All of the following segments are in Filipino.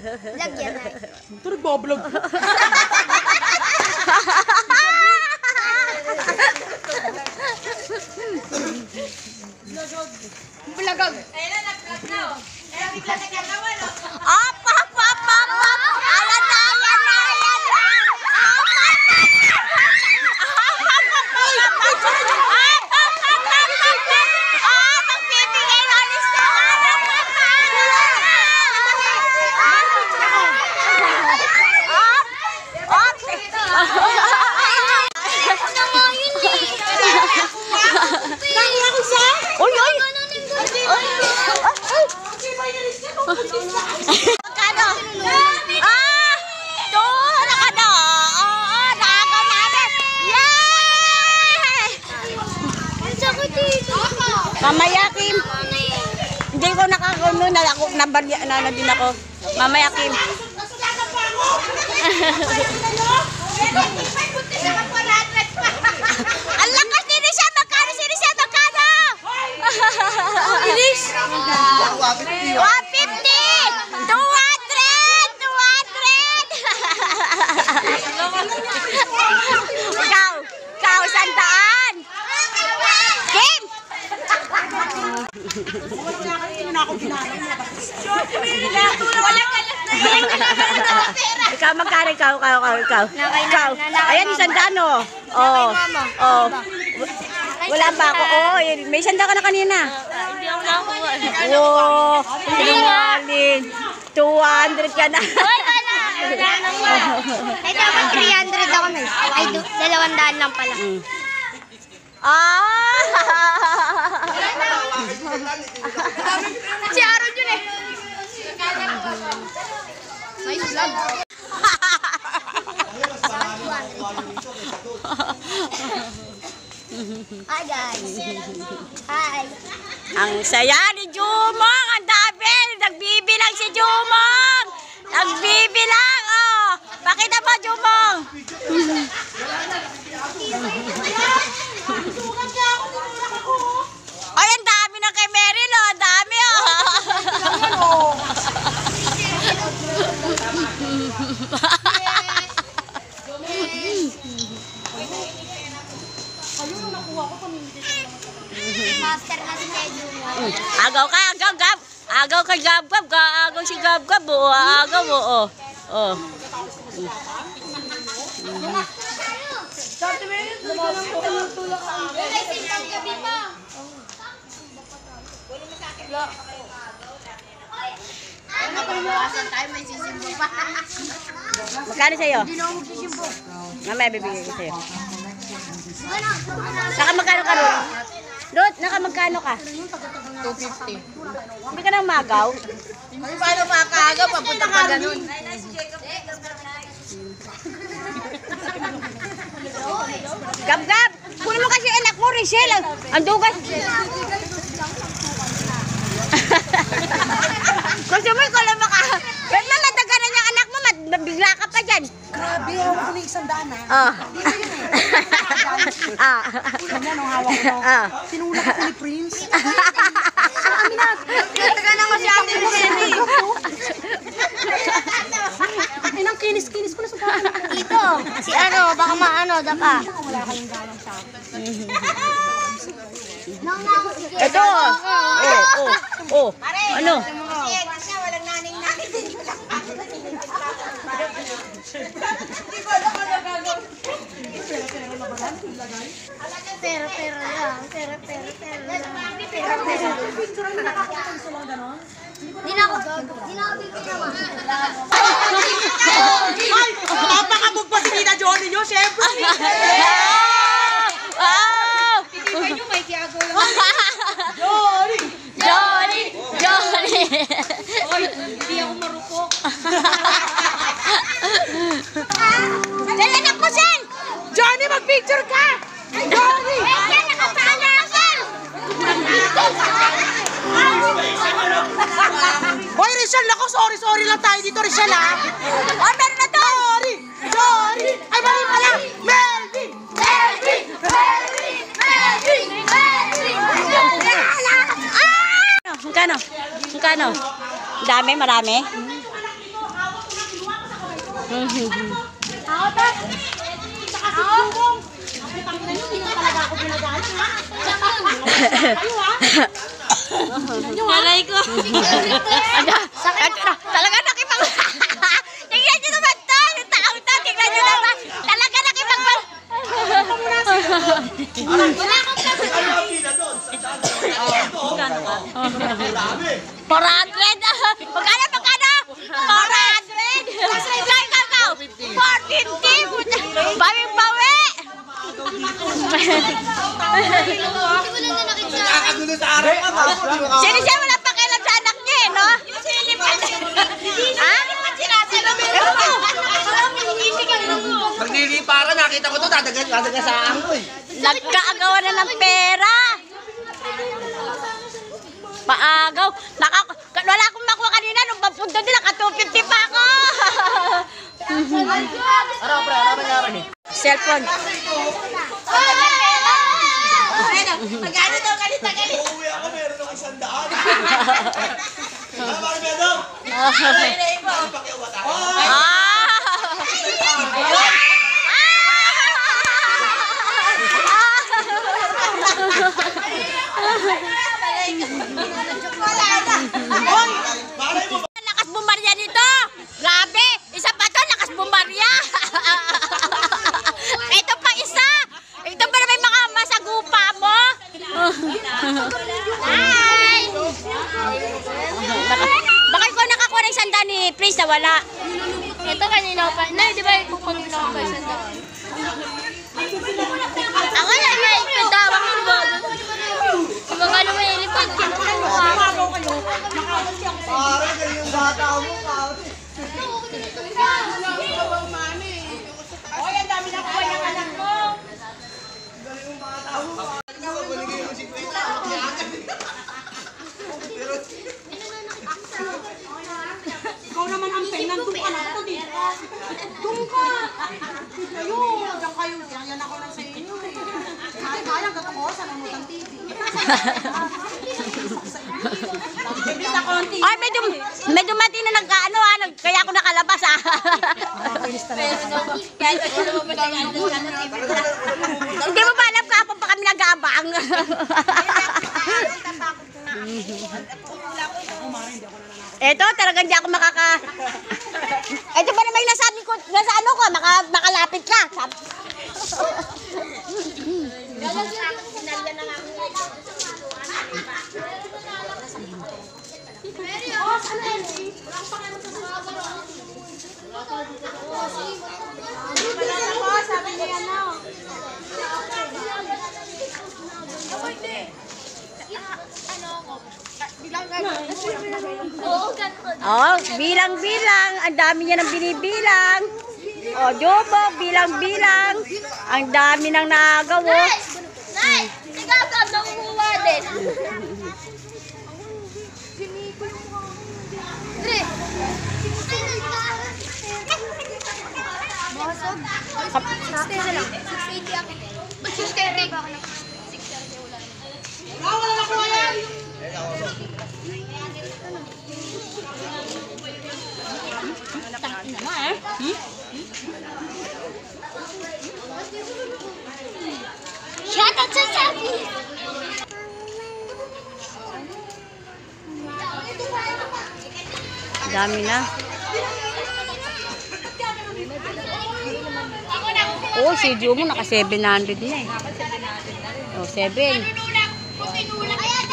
Vlog yan ay. Ito nagbablog. Magkano? Ah! To! Nakano! Oo! Nakakan namin! Yay! Mamaya, Kim. Hindi ko nakakuno na ako. Nabarya na na din ako. Mamaya, Kim. Ang lakas ni Risha! Magkano si Risha? Magkano? Iris! 150! 200! 200! Ikaw! Ikaw, sandaan! Kim! Ikaw, magkano ikaw, ikaw, ikaw, ikaw. Ikaw. Ayan, isang daan, oh. Oh. Oh. Wala pa ako. Oh, yun. may isang daan ka na kanina. Hindi ako nakakuha. Wow. Sinungaling. 200 ka na. Ay, dapat 300 ako na. Ay, dalawang daan lang pala. Ah! Si Aaron yun eh. Nice vlog. Hi guys. Hi. Ang saya ni Jumong. Ang dami. Nagbibilang si Jumong. Nagbibilang. Oh. Pakita mo, Jumong. Ay, ang dami na kay Meryl. Oh. Ang dami. Oh. Master na si Medyo mo. Agaw ka, agaw, gab. Agaw ka, gab, gab. Ka, agaw si gab, gab. Oh. Agaw mo. Oh. Oh. Magkano sa'yo? Hindi na ako magsisimbo. Mamaya bibigay ko sa'yo. Naka magkano ka, Ruth? Ruth, naka magkano ka? 250. Hindi ka na umagaw? Paano makakaga? Papunta pa ganun. Gab, gab! Kunin mo kasi anak mo, Rachel. Ang- Ang dugas. Gusto mo, ikaw lang maka... Ba't na nataganan yung anak mo? Mat- Mabigla ka pa dyan. Grabe, hawak ko na isang daan ha. Oh. Ah. Ganyan ang hawak ko. Ah. Tinulak ako ni Prince. Nataganan ko si Ate Jenny. Ay, nang kinis-kinis ko na sa bahay. Ito, si ano, baka maano, daka. Wala kayong galang sa akin. Na Ito. Oh, oh, oh. Ano? Pero, pero lang. Pero, pero, pero lang. Pero, pero. Picture ang nakakita ko lang ganon. Di na ako, di na ako naman. Ay! Napakabog pa si Tita Johnny nyo, syempre. Wow! Johnny! Jolly! Jolly! Hindi ako marupok. Mag-picture ka! Johnny! Wait, yan, nakapala ako! Hoy, Rizal, ako, sorry, sorry lang tayo dito, Rizal, ha? Oh, meron na to! Sorry! Sorry! Ay, mali pala! Melvin! Melvin! Melvin! Melvin! Melvin! Ah! Magkano? Magkano? Dami, marami. Ako, ta. Saka si Jumong. Ang tangina nyo, hindi na talaga ako ginagaan. ha? Kayo, ha? Nanay ko. Talaga nakipag... Tingnan nyo naman to. Yung taong to. Tingnan nyo naman. Talaga nakipag... Four hundred. Magkano, magkano? Four hundred. Ikaw, ikaw, ikaw. Four fifty. Bawing bawi. Nakakagulo sa araw ka, tapos di ba? Sino siya wala pakialam sa anak niya, eh, no? Ha? Magliliparan, nakita ko to, dadagan, dadagan sa akin ko eh. Nagkaagawa na ng pera. Paagaw. Naka, wala akong makuha kanina nung papunta din, naka 250 pa ako. Ano, pre, ano nangyari? Cellphone. Magkano daw, galit na galit. Uuwi ako, meron akong isang daan. Ano ba rin meron? Pakiawa tayo. Ah! Malay mo, Lakas bumarya nito! Grabe! Isa pa to, lakas bumarya! Ito pa isa! Ito pa na may mga masagupa mo! Hi! Baka, baka ikaw nakakuha ng sanda ni Prince na wala. Ito kanina pa. Na, di ba yung kanina pa sa doon? Ako na may ikadawang yung bodo. Yung mga ano may lipad, kinuha mo ka. pare, ganyan yung bata mo, pare. Oy, ang dami na kuha ng anak mo. Baligay mo si Tita. Pero, Ikaw naman ang pen, nandun ka na. Ito dito. Ka. Kayo, diyan kayo. Yan, ako lang sa inyo eh. Kaya kaya, gato ko sa namutan TV. Sa konti. Ay, dum may dumating na nagkaano ha, kaya ako nakalabas ha. Hindi mo ba alam kapag pa kami nag-aabang? Ito, talagang di ako makaka... Ito pa naman yung nasa, likod, nasa ano ko, maka, makalapit ka. Sabi- Sabi niya ano. Oh, bilang-bilang. Ang dami niya nang binibilang. Oh, Jobo, bilang-bilang. Ang dami nang naagaw. Oh. Nay, ikaw ka na kumuha din. Dre. Bosog. 60 na lang. 680 ako. 630 ba ako lang? 630 wala. Ah, wala na kuha yan. Shout out sa sabi. Dami na. Oh, si Jomo naka 700 na eh. Oh, 7.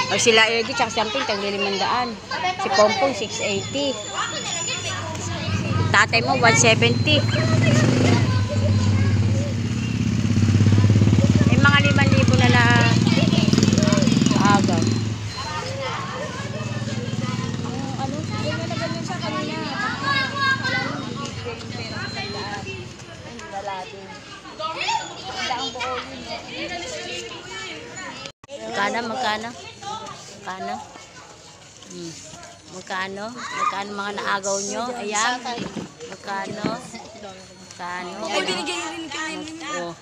Oh, sila Eddie tsaka si Amping tag 500. Si Pompong 680. Tatay mo 170. May mga 5,000 na na agaw. Magkano, magkano? Magkano? Hmm. Magkano? Magkano mga naagaw nyo? Ayan. Magkano? Magkano? Ay, binigay rin kami. Oh,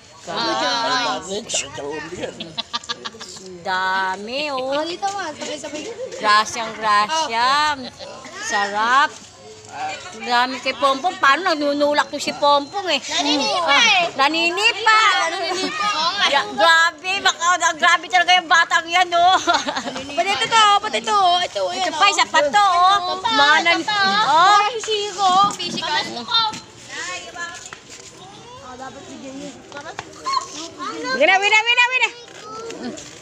dami, oh. Dito mo, sabay-sabay. Grasyang, grasyang. Sarap. Dami kay Pompong. Paano nanunulak to si Pompong eh? Naninipa eh. Naninipa. Nga. Ya, grabe, baka, grabe talaga yung batang yan, oh. Pati ito to, pati ito. Ito, Ito pa, isa pa to, oh. Mga nan... Oh. Sisigo. Physical. Wina, wina, wina, wina. Selo!